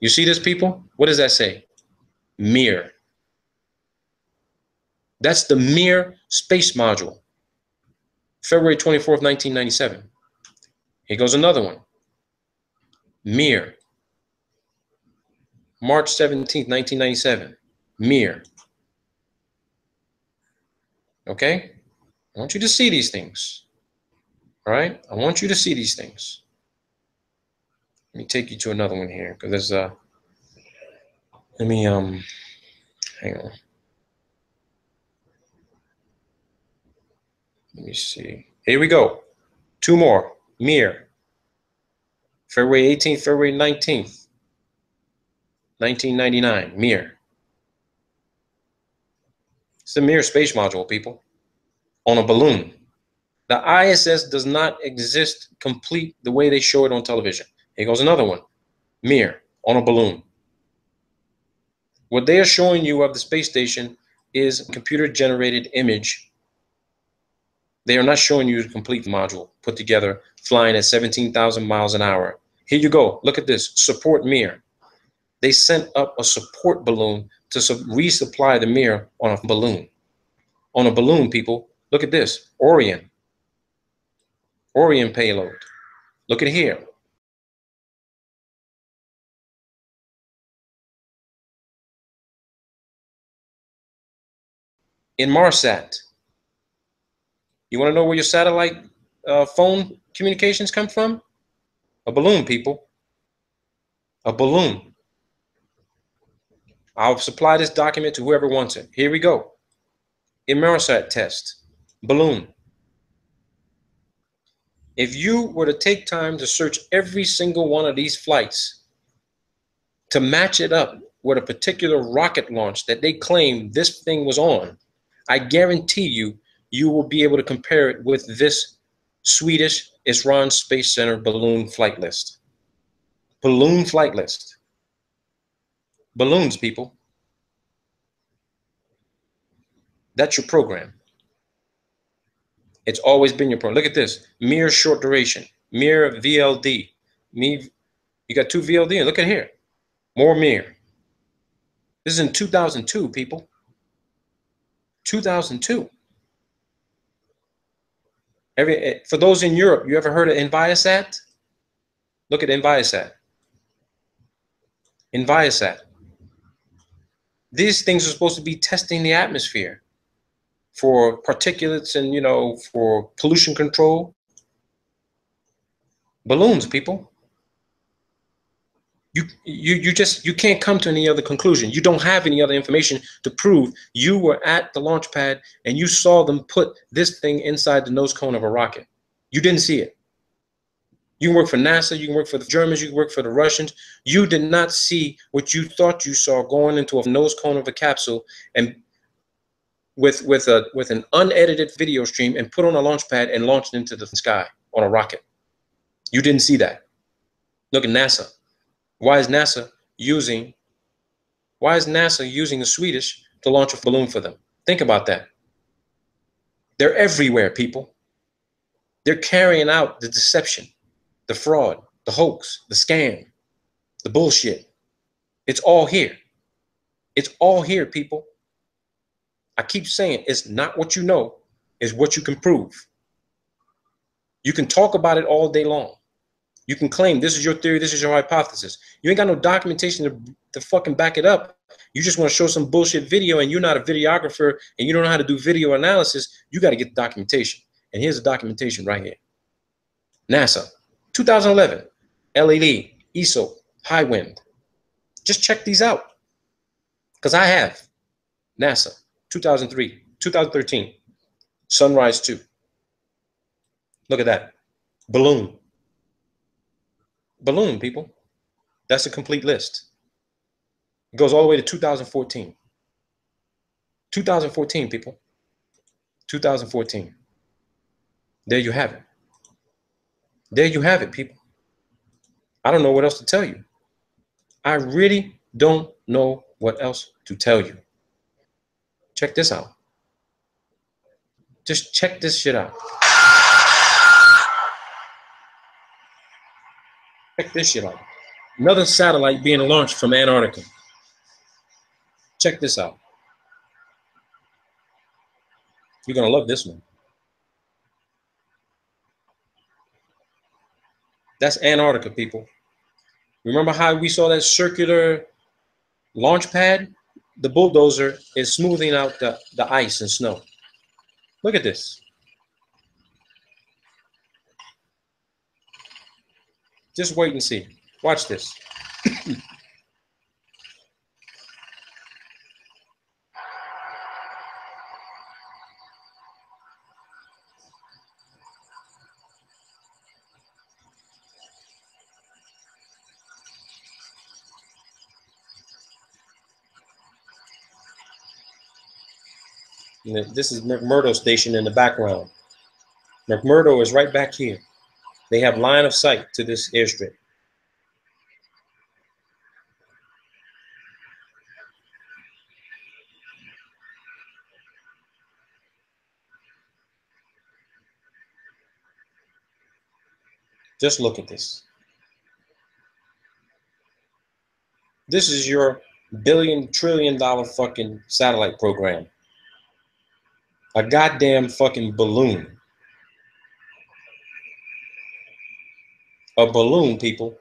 You see this, people? What does that say? Mir. That's the Mir space module. February 24th, 1997. Here goes another one. Mir. March 17th, 1997. Mir. Okay? I want you to see these things. All right? I want you to see these things. Let me take you to another one here because there's a. Let me um, hang on. Let me see. Here we go. Two more. Mir. February 18th, February 19th, 1999. Mir. It's the Mir space module, people, on a balloon. The ISS does not exist complete the way they show it on television. Here goes another one. Mir on a balloon. What they are showing you of the space station is computer generated image. They are not showing you the complete module put together, flying at 17,000 miles an hour. Here you go. Look at this. Support Mir. They sent up a support balloon to resupply the Mir on a balloon. On a balloon, people. Look at this. Orion. Orion payload. Look at here. Inmarsat. You want to know where your satellite uh, phone communications come from? A balloon, people. A balloon. I'll supply this document to whoever wants it. Here we go. Inmarsat test. Balloon. If you were to take time to search every single one of these flights to match it up with a particular rocket launch that they claim this thing was on, I guarantee you, you will be able to compare it with this Swedish Esrange Space Center balloon flight list. Balloon flight list. Balloons, people. That's your program. It's always been your problem. Look at this. Mir short duration. Mir VLD. Me, you got two VLD. And look at here. More Mir. This is in 2002, people. 2002. Every, eh, for those in Europe, you ever heard of Envisat? Look at Envisat. Envisat. These things are supposed to be testing the atmosphere for particulates and, you know, for pollution control. Balloons, people. You you you just you can't come to any other conclusion. You don't have any other information to prove you were at the launch pad and you saw them put this thing inside the nose cone of a rocket. You didn't see it. You can work for nasa you can work for the germans you can work for the russians. You did not see what you thought you saw going into a nose cone of a capsule and with with a with an unedited video stream and put on a launch pad and launched into the sky on a rocket you didn't see that look at nasa why is NASA using why is NASA using the Swedish to launch a balloon for them? Think about that. They're everywhere, people. They're carrying out the deception, the fraud, the hoax, the scam, the bullshit. It's all here. It's all here, people. I keep saying it's not what you know, it's what you can prove. You can talk about it all day long. You can claim this is your theory, this is your hypothesis. You ain't got no documentation to, to fucking back it up. You just want to show some bullshit video and you're not a videographer and you don't know how to do video analysis. You got to get the documentation. And here's the documentation right here. NASA, 2011, LED, ESO, high wind. Just check these out. Because I have. NASA, 2003, 2013, Sunrise 2. Look at that. Balloon, balloon, people. That's a complete list. It goes all the way to 2014. 2014, people. 2014. There you have it. There you have it, people. I don't know what else to tell you. I really don't know what else to tell you. Check this out. Just check this shit out. Check this shit out. Another satellite being launched from Antarctica. Check this out. You're going to love this one. That's Antarctica, people. Remember how we saw that circular launch pad? The bulldozer is smoothing out the, the ice and snow. Look at this. Just wait and see. Watch this. This is McMurdo Station in the background. McMurdo is right back here. They have line of sight to this airstrip. Just look at this. This is your billion trillion dollar fucking satellite program. A goddamn fucking balloon. A balloon, people.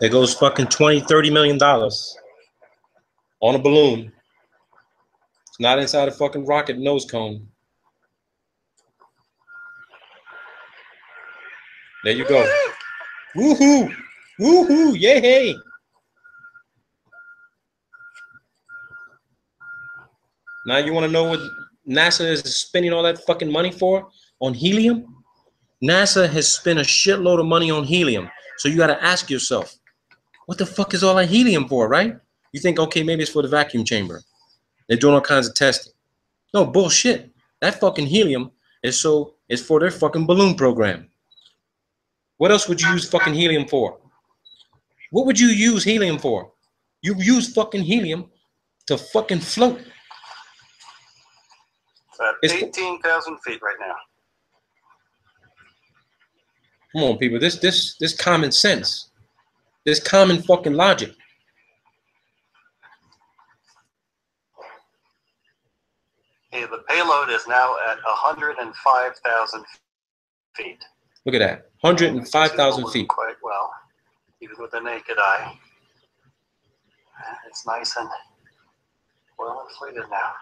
There goes fucking 20, 30 million dollars on a balloon. It's not inside a fucking rocket nose cone. There you go. Woohoo! Woohoo! Yay! Now you want to know what NASA is spending all that fucking money for? On helium? NASA has spent a shitload of money on helium. So you got to ask yourself, what the fuck is all that helium for, right? You think, okay, maybe it's for the vacuum chamber. They're doing all kinds of testing. No, bullshit. That fucking helium is so is for their fucking balloon program. What else would you use fucking helium for? What would you use helium for? You use fucking helium to fucking float. Uh, it's at 18,000 feet right now. Come on, people. This this this common sense. There's common fucking logic. Okay, the payload is now at 105,000 feet. Look at that, 105,000 feet. Quite well, even with the naked eye. It's nice and well inflated now.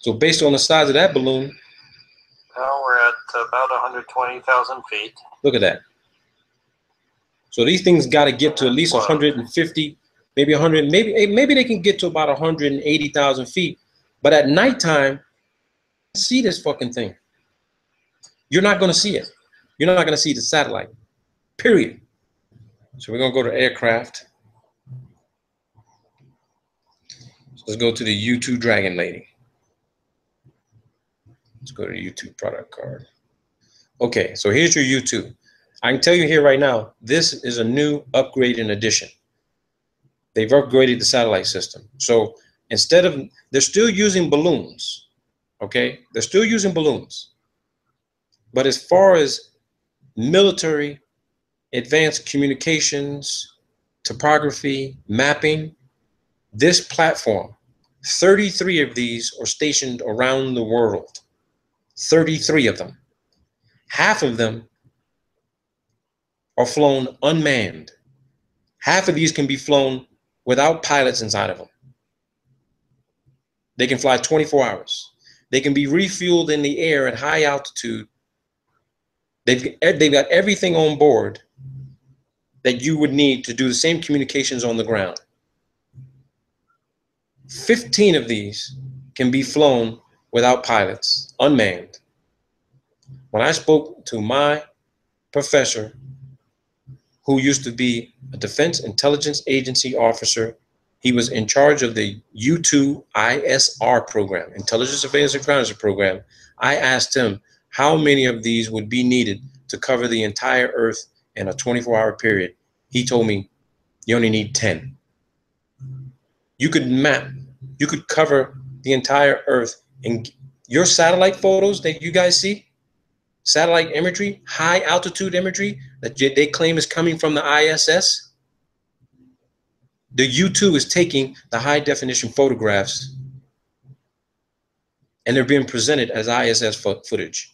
So based on the size of that balloon, now we're at about 120,000 feet. Look at that. So these things got to get to at least 150, maybe 100, maybe maybe they can get to about 180,000 feet. But at nighttime, see this fucking thing. You're not going to see it. You're not going to see the satellite. Period. So we're going to go to aircraft. So let's go to the U2 Dragon Lady. Let's go to U2 product card. Okay, so here's your U2. I can tell you here right now, this is a new upgrade and addition. They've upgraded the satellite system. So instead of, they're still using balloons, okay? They're still using balloons. But as far as military, advanced communications, topography, mapping, this platform 33 of these are stationed around the world. 33 of them. Half of them are flown unmanned. Half of these can be flown without pilots inside of them. They can fly 24 hours. They can be refueled in the air at high altitude. They've, they've got everything on board that you would need to do the same communications on the ground. 15 of these can be flown without pilots, unmanned. When I spoke to my professor, who used to be a Defense Intelligence Agency officer, he was in charge of the U2 ISR program, Intelligence Surveillance Reconnaissance Program. I asked him how many of these would be needed to cover the entire Earth in a 24 hour period. He told me you only need 10. You could map, you could cover the entire Earth. And your satellite photos that you guys see, satellite imagery, high altitude imagery that they claim is coming from the ISS, the U2 is taking the high definition photographs and they're being presented as ISS fo footage.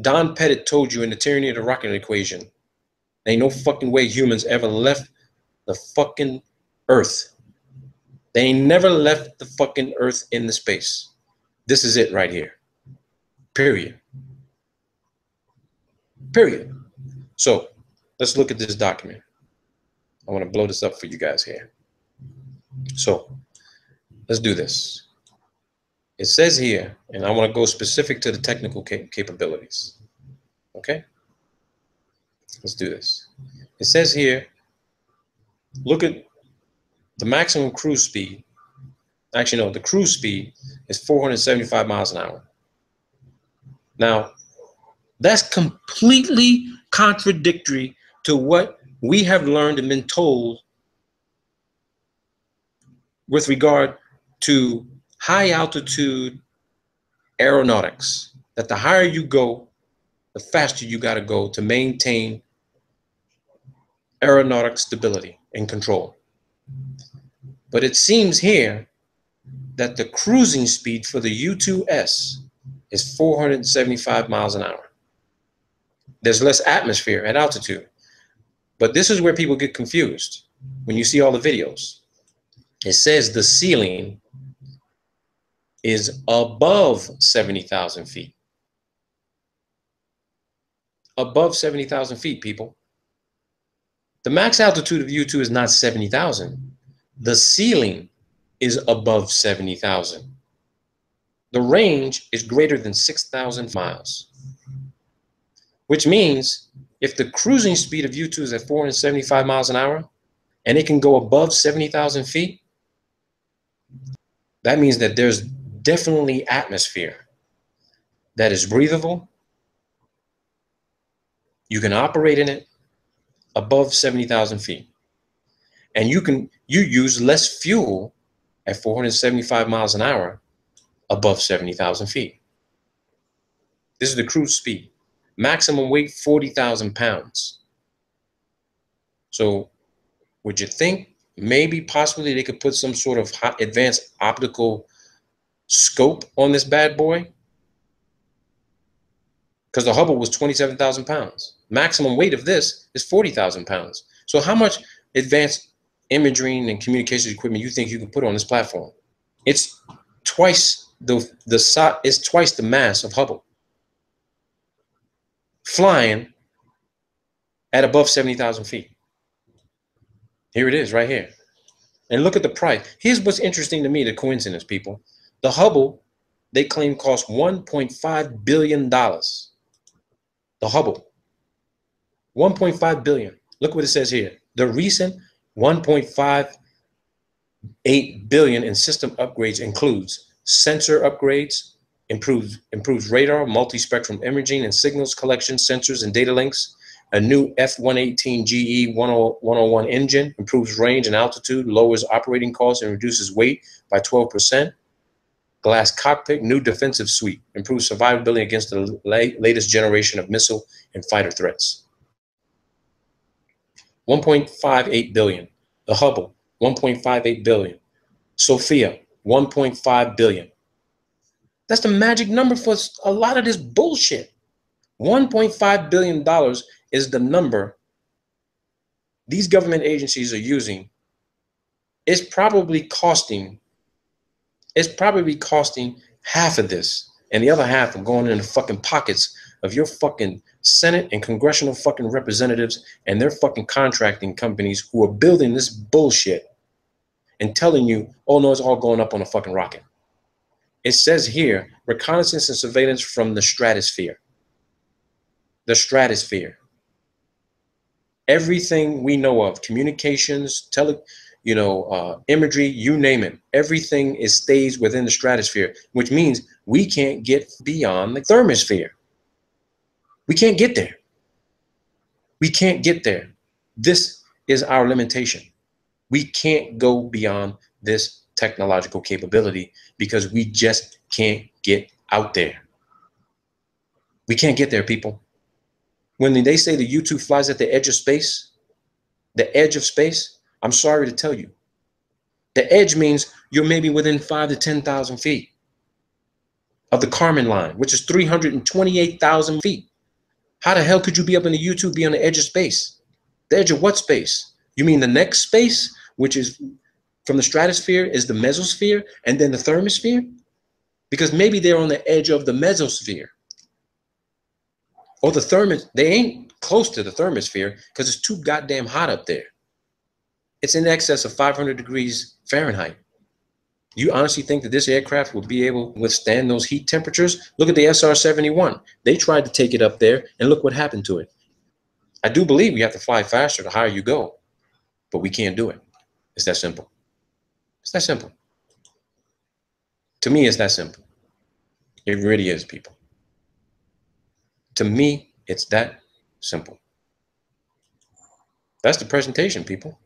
Don Pettit told you in the tyranny of the rocket equation, there ain't no fucking way humans ever left the fucking earth. They ain't never left the fucking earth in the space. This is it right here. Period. Period. So let's look at this document. I want to blow this up for you guys here. So let's do this. It says here, and I want to go specific to the technical cap capabilities. Okay? Let's do this. It says here, look at the maximum cruise speed. Actually, no, the cruise speed is 475 miles an hour. Now, that's completely contradictory to what we have learned and been told with regard to high altitude aeronautics, that the higher you go, the faster you got to go to maintain aeronautic stability and control. But it seems here that the cruising speed for the U-2S is 475 miles an hour. There's less atmosphere at altitude. But this is where people get confused when you see all the videos. It says the ceiling is above 70,000 feet. Above 70,000 feet, people. The max altitude of U2 is not 70,000. The ceiling is above 70,000. The range is greater than 6,000 miles, which means if the cruising speed of U2 is at 475 miles an hour and it can go above 70,000 feet, that means that there's definitely atmosphere that is breathable. You can operate in it above 70,000 feet. And you can you use less fuel at 475 miles an hour above 70,000 feet. This is the cruise speed. Maximum weight 40,000 pounds. So would you think maybe possibly they could put some sort of advanced optical scope on this bad boy? Because the Hubble was 27,000 pounds. Maximum weight of this is 40,000 pounds. So how much advanced imaging and communications equipment you think you can put on this platform? It's twice the the is twice the mass of Hubble flying at above 70,000 feet. Here it is right here. And look at the price. Here's what's interesting to me, the coincidence, people. The Hubble, they claim cost $1.5 billion. The Hubble. 1.5 billion. Look what it says here. The recent 1.58 billion in system upgrades includes sensor upgrades, improves, improves radar, multi-spectrum imaging and signals collection, sensors and data links, a new F-118 GE 101 engine, improves range and altitude, lowers operating costs and reduces weight by 12%. Glass cockpit, new defensive suite, improves survivability against the latest generation of missile and fighter threats. 1.58 billion. The Hubble, 1.58 billion. Sophia, 1.5 billion. That's the magic number for a lot of this bullshit. 1.5 billion dollars is the number these government agencies are using. It's probably costing it's probably costing half of this and the other half are going in the fucking pockets of your fucking Senate and congressional fucking representatives and their fucking contracting companies who are building this bullshit and telling you, oh no, it's all going up on a fucking rocket. It says here reconnaissance and surveillance from the stratosphere. The stratosphere. Everything we know of, communications, tele, you know, uh, imagery, you name it, everything is stays within the stratosphere, which means we can't get beyond the thermosphere. We can't get there. We can't get there. This is our limitation. We can't go beyond this technological capability because we just can't get out there. We can't get there, people. When they say the U2 flies at the edge of space, the edge of space, I'm sorry to tell you, the edge means you're maybe within five to 10,000 feet of the Kármán line, which is 328,000 feet. How the hell could you be up in the U2 be on the edge of space? The edge of what space? You mean the next space, which is from the stratosphere is the mesosphere and then the thermosphere? Because maybe they're on the edge of the mesosphere. Or the thermos, they ain't close to the thermosphere because it's too goddamn hot up there. It's in excess of 500 degrees Fahrenheit. You honestly think that this aircraft will be able to withstand those heat temperatures? Look at the SR 71. They tried to take it up there, and look what happened to it. I do believe we have to fly faster the higher you go, but we can't do it. It's that simple. It's that simple. To me, it's that simple. It really is, people. To me, it's that simple. That's the presentation, people.